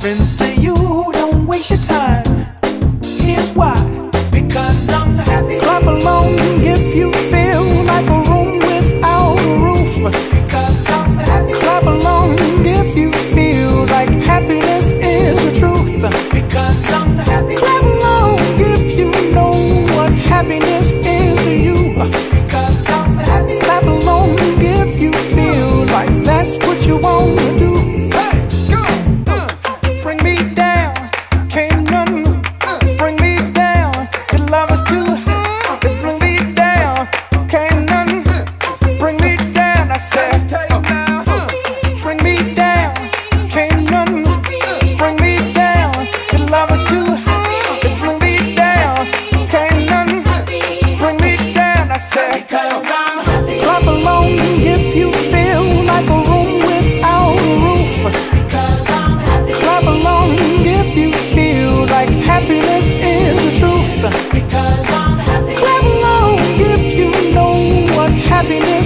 difference to happiness